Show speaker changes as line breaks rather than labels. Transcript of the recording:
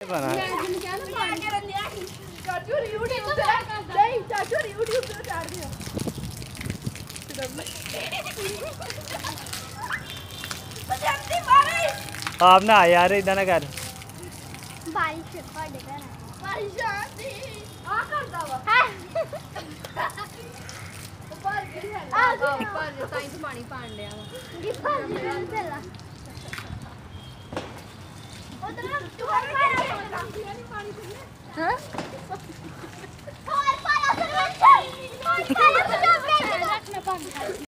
ਬਣਾ
ਚਾਚੂ YouTube ਤੇ ਨਹੀਂ ਚਾਚੂ YouTube ਤੇ ਚੜਦੀ ਆ ਪੰਜਾਬੀ ਮਾਰੇ
ਆਪ ਨਾ ਯਾਰ ਇਦਾਂ ਨਾ ਕਰ
ਬਾਰਿਸ਼ ਤੁਹਾਡੇ ਘਰ
ਮਾਰੀ ਜਾਂਦੀ ਆ ਕਰਦਾ ਵਾ ਉੱਪਰ ਕਿਹੜੀ ਹੈ
ਆ ਗਈ
ਪਰ ਤਾਂ ਹੀ ਪਾਣੀ ਪਾਣ ਲਿਆ ਵਾ
ਦੀ ਬਾਰਿਸ਼ ਪਹਿਲਾਂ ਉਧਰ ਤੂੰ ਮਾਰਾ ਹਾਂ